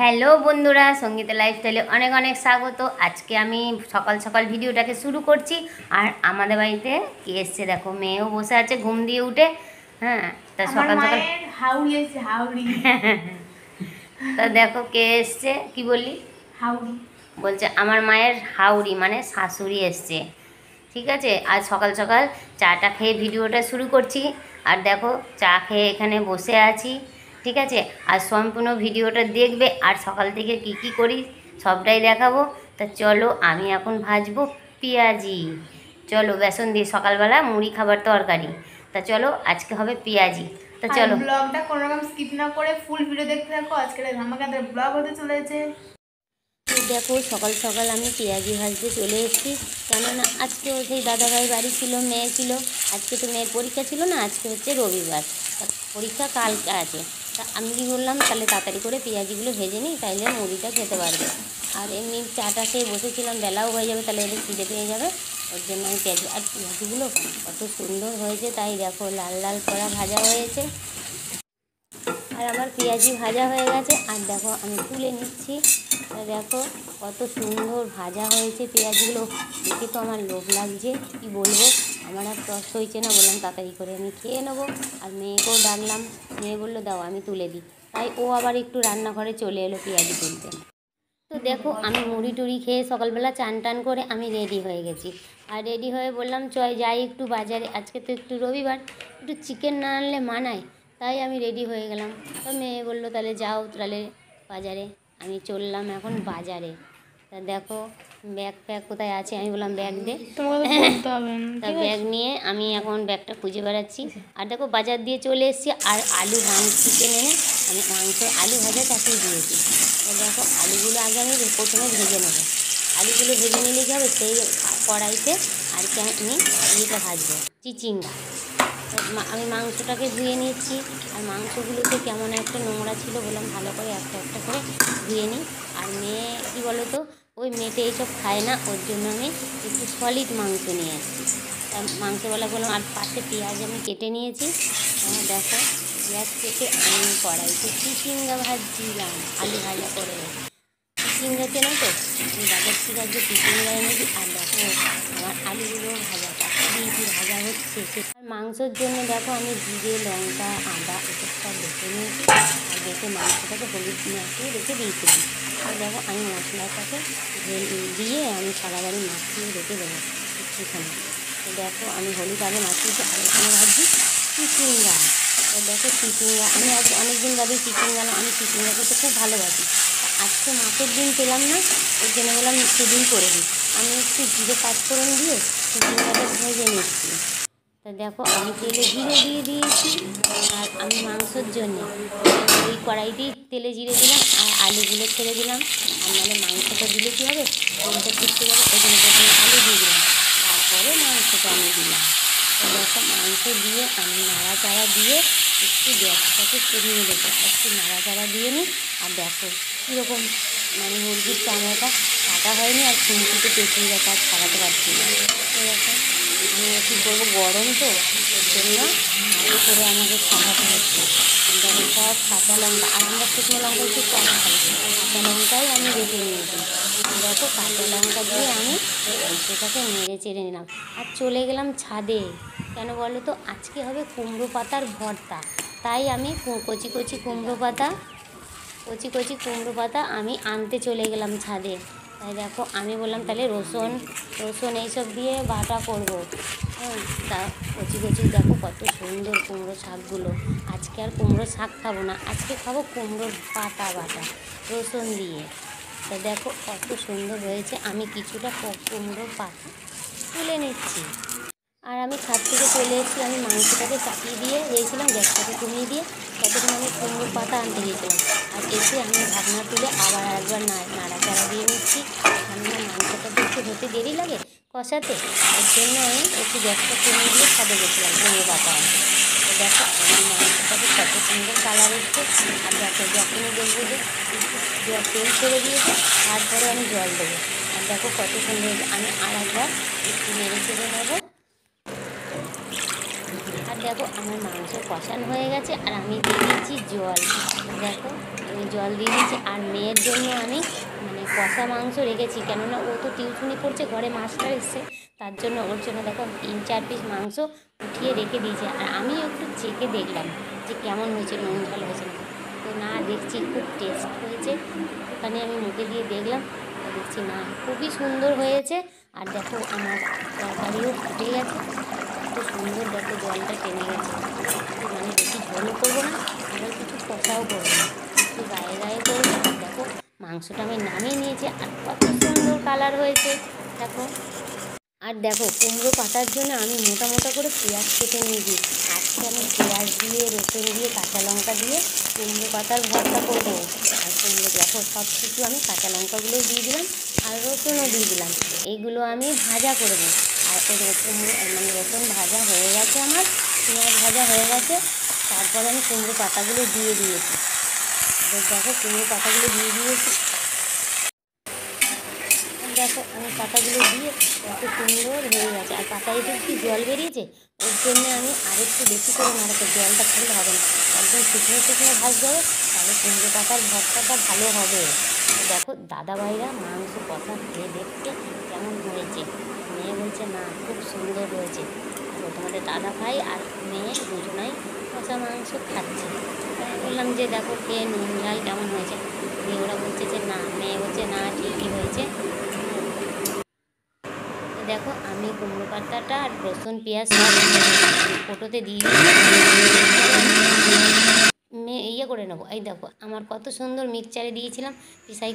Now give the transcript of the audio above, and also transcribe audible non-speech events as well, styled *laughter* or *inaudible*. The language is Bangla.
হ্যালো বন্ধুরা সঙ্গীতা লাইফস্টাইলে অনেক অনেক স্বাগত। আজকে আমি সকাল সকাল ভিডিওটাকে শুরু করছি। আর আমাদের বাড়িতে কে এসছে দেখো মেয়েও বসে আছে ঘুম দিয়ে উঠে। হ্যাঁ তা সকাল সকাল হাউড়ি আছে হাউড়ি। *laughs* তা দেখো কে এসছে কি বললি? হাউড়ি। বলছে আমার মায়ের হাউড়ি মানে শাশুড়ি এসছে। ঠিক আছে আজ সকাল সকাল চাটা খেয়ে ভিডিওটা শুরু করছি। আর দেখো চা খেয়ে এখানে বসে আছি। ঠিক আছে? আর সম্পূর্ণ ভিডিওটা দেখবে আর সকাল থেকে কি কি করি সবটাই দেখাবো। তা চলো আমি এখন ভাজবো পেঁয়াজি। চলো বেসন দিয়ে সকালবেলা মুড়ি খাবার তরকারি। তা চলো আজকে হবে পেঁয়াজি। তা চলো। ব্লগটা কোনো রকম স্কিপ না করে ফুল ভিডিও দেখতে থাকো। আজকে ধামাকাদের ব্লগ হতে চলেছে। দেখো সকাল সকাল আমি পেঁয়াজি ভাজতে চলে এসেছি। কেননা আজকেও সেই দাদাভাই বাড়ি ছিল মেয়ে ছিল। আজকে তো মেয়ের পরীক্ষা ছিল না আজকে হচ্ছে রবিবার। পরীক্ষা কালকে আছে। আমি কি বললাম তাহলে তাড়াতাড়ি করে পেঁয়াজিগুলো ভেজে নিই, তাইলে মুড়িটা খেতে পারবে। আর এমনি চাটা খেয়ে বসেছিলাম, বেলাও হয়ে যাবে, তাহলে ওদের খিদে পেয়ে যাবে। ওর জন্য আমি পেঁয়াজি আর পেঁয়াজিগুলো কত সুন্দর হয়েছে, তাই দেখো, লাল লাল করা ভাজা হয়েছে। আর আমার পেঁয়াজি ভাজা হয়ে গেছে। আর দেখো, আমি তুলে নিচ্ছি। দেখো, কত সুন্দর ভাজা হয়েছে পেঁয়াজিগুলো। দেখে তো আমার লোভ লাগছে, কি বলব? আমার আর তস হয়েছে না, বললাম তাড়াতাড়ি করে আমি খেয়ে নেব। আর মেয়েকেও ডাকলাম, মেয়ে বলল, দাও, আমি তুলে দিই। তাই ও আবার একটু রান্নাঘরে চলে এলো পেঁয়াজি তুলতে। তো দেখো, আমি মুড়ি টুড়ি খেয়ে সকালবেলা চান টান করে আমি রেডি হয়ে গেছি। আর রেডি হয়ে বললাম চয় যাই একটু বাজারে, আজকে তো একটু রবিবার, একটু চিকেন না আনলে মানায়। তাই আমি রেডি হয়ে গেলাম। তো মেয়ে বলল, তাহলে যাও তাহলে বাজারে। আমি চললাম এখন বাজারে। তা দেখো ব্যাগ ফ্যাগ কোথায় আছে? আমি বললাম ব্যাগ দে। তো ব্যাগ নিয়ে আমি এখন ব্যাগটা খুঁজে বেড়াচ্ছি। আর দেখো বাজার দিয়ে চলে এসেছি আর আলু মাংস চিকেন এনে আমি মাংস আলু ভাজা চাপিয়ে দিয়েছি। দেখো আলুগুলো আগে আমি প্রথমে ভেজে নেব। আলুগুলো ভেজে নিলে হবে? সেই কড়াইতে আর কি আমি ইয়েটা ভাজবো চিচিঙ্গা। আমি মাংসটাকে ধুয়ে নিচ্ছি আর মাংসগুলোতে কেমন একটা নোংরা ছিল বললাম ভালো করে একটা একটা করে ধুয়ে নিই। আর মেয়ে, কী বলো তো ওই মেয়েটা এইসব খায় না, ওর জন্য আমি একটু সলিড মাংস নিয়ে এসেছি তা মাংসওয়ালা বললাম, আর পাশে পেঁয়াজ আমি কেটে নিয়েছি। দেখো, পেঁয়াজ কেটে আমি কড়াইতে চিচিঙ্গা ভাজছিলাম আলু ভাজা করে। চিচিঙ্গা চেনো তো। বাজার থেকে আজকে চিচিঙ্গা এনেছি আর দেখো, আমার আলুগুলো ভাজা দিয়েছি ভাজা হচ্ছে আর মাংসর জন্য দেখো আমি জিরে, লঙ্কা, আদা এসবটা বেটে নিয়েছি। আর বেটে মাংসটাকে হলুদ মাখিয়ে রেখে দিয়েছিলাম আর দেখো আমি মশলাটাকে দিয়ে আমি সারা বাড়ি মাখিয়ে রেখে দেবো একটুখানি। দেখো আমি হলুদ আগে মাখিয়েছি, আর এখানে ভাবছি চিচিঙ্গা। দেখো চিচিঙ্গা আমি আজ অনেকদিন বাদে চিচিঙ্গা না আমি চিচিঙ্গা খেতে খুব ভালোবাসি। আজকে মাছের দিন পেলাম না, ওই জন্য বললাম সেদিন করে দিই। আমি একটু জিরে পাঁচফোড়ন দিয়ে চিচিঙ্গাটা ভেজে নিচ্ছি। তা দেখো, আমি তেলে জিরে দিয়ে দিয়েছি, আর আমি মাংসর জন্য ওই কড়াইতেই তেলে জিরে দিলাম আর আলুগুলো ছেড়ে দিলাম। আর নাহলে মাংসটা দিলে কী হবে? তেলটা ফুটতে যাবে ওই জন্য প্রথমে আলু দিয়ে দিলাম, তারপরে মাংসটা আমি দিলাম। দেখো, মাংস দিয়ে আমি নাড়াচাড়া দিয়ে একটু গ্যাসটাকে কমিয়ে দেবো, একটু নাড়াচাড়া দিয়ে নিই। আর দেখো কীরকম মানে মুরগির চামড়াটা কাটা হয়নি আর খুঁটিতে পেঁচিয়ে গেছে, আর ছাড়াতে পারছি না। দেখো আমি কী করব? গরম তো জন্য ভালো করে আমাকে ছাড়াতে হচ্ছে। দেখো, সব কাঁচা লঙ্কা, আর আমরা শুকনো লঙ্কা একটু কম খাই। কাঁচা লঙ্কাই আমি বেটে নিয়েছি। দেখো, কাঁচা লঙ্কা দিয়ে আমি সেটাকে নেড়ে চেড়ে নিলাম। আর চলে গেলাম ছাদে। কেন বলো তো? আজকে হবে কুমড়ো পাতার ভর্তা। তাই আমি কচি কচি কুমড়ো পাতা কচি কচি কুমড়ো পাতা আমি আনতে চলে গেলাম ছাদে। তাই দেখো, আমি বললাম তাহলে রসুন রসুন এইসব দিয়ে বাটা করব। হ্যাঁ তা কচি কচি দেখো কত সুন্দর কুমড়ো শাকগুলো। আজকে আর কুমড়ো শাক খাব না, আজকে খাব কুমড়োর পাতা বাটা, রসুন দিয়ে। তা দেখো কত সুন্দর হয়েছে, আমি কিছুটা কুমড়োর পাতা তুলে নিচ্ছি। আর আমি ছাদ থেকে চলে এসেছি, আমি মাংসটাকে চাপিয়ে দিয়ে দিয়েছিলাম গ্যাসটাকে কমিয়ে দিয়ে ততক্ষণ কুমড়ো পাতা আনতে গিয়েছিলাম আর এসে আমি ঢাকনা তুলে আবার একবার নাড়াচাড়া দিয়ে নিচ্ছি। আমি মাংসটা তো একটু হতে দেরি লাগে। কষাতে ওর জন্য আমি একটু গ্যাসটা কমিয়ে দিয়ে ছাদে গেছিলাম কুমড়ো পাতা আনতে। দেখো, আমি মাংসটাকে কত সুন্দর কালার এসছে। আর দেখো, যখনই দেখব যে তেল ছেড়ে দিয়েছে, তারপরে আমি জল দেবো। আর দেখো কত সুন্দর আমি আর একবার একটু নেড়ে চেড়ে নেব। দেখো, আমার মাংস কষানো হয়ে গেছে আর আমি দিয়ে দিচ্ছি জল। দেখো, আমি জল দিয়ে দিচ্ছি আর মেয়ের জন্য আমি মানে কষা মাংস রেখেছি। কেননা ও তো টিউশনি করছে, ঘরে মাস্টার এসছে, তার জন্য ওর জন্য দেখো তিন চার পিস মাংস উঠিয়ে রেখে দিয়েছে। আর আমিও একটু চেখে দেখলাম যে কেমন হয়েছে, নুন ঝাল হয়েছে তো না, দেখছি খুব টেস্ট হয়েছে। ওখানে আমি মুখে দিয়ে দেখলাম, দেখছি না খুবই সুন্দর হয়েছে। আর দেখো, আমার তরকারিও ফুটে গেছে। খুব সুন্দর দেখো জলটা টেনে গেছে। মানে বেশি ঝোলও করব না, আবার কিছু কষাও করব না। একটু গায়ে গায়ে করব, দেখো মাংসটা আমি নামিয়ে নিয়েছি, আর কত সুন্দর কালার হয়েছে, দেখো। আর দেখো কুমড়ো কাটার জন্য আমি মোটা মোটা করে পেঁয়াজ কেটে নিয়েছি। আজকে আমি পেঁয়াজ দিয়ে, রসুন দিয়ে, কাঁচা লঙ্কা দিয়ে কুমড়ো পাতার ভর্তা করব। আর কুমড়ো দেখো সব কিছু আমি কাঁচা লঙ্কাগুলোও দিয়ে দিলাম, আর রসুনও দিয়ে দিলাম। এইগুলো আমি ভাজা করব আর মানে রসুন ভাজা হয়ে গেছে আমার, পেঁয়াজ ভাজা হয়ে গেছে। তারপরে আমি কুমড়ো পাতাগুলো দিয়ে দিয়েছি। দেখো কুমড়ো পাতাগুলো দিয়ে দিয়েছি। দেখো, আমি পাতাগুলো দিয়ে কত সুন্দর হয়ে গেছে আর পাতায় একটু কি জল বেরিয়েছে? ওর জন্য আমি আরেকটু বেশি করে নাড়াতে, জলটা ফেললে হবে না। একদম শুকনো শুকনো ভাজতে হবে, তাহলে কুমড়ো পাতার ভর্তাটা ভালো হবে। দেখো, দাদাভাইরা মাংস কষা খেয়ে দেখতে কেমন হয়েছে। বলছে, না, খুব সুন্দর হয়েছে। তো তোমাদের দাদা ভাই আর মেয়ে দুজনাই কষা মাংস খাচ্ছে। বললাম যে, দেখো, খেয়ে নুন, ঝাল কেমন হয়েছে? দিয়ে ওরা বলছে যে, না। মেয়ে বলছে, না, ঠিকই হয়েছে। দেখো, আমি কুমড়ো পাতাটা আর রসুন, পেঁয়াজ সব ফোটোতে দিয়ে ইয়ে করে নেব। এই দেখো, আমার কত সুন্দর মিক্সচারে দিয়েছিলাম পিসাই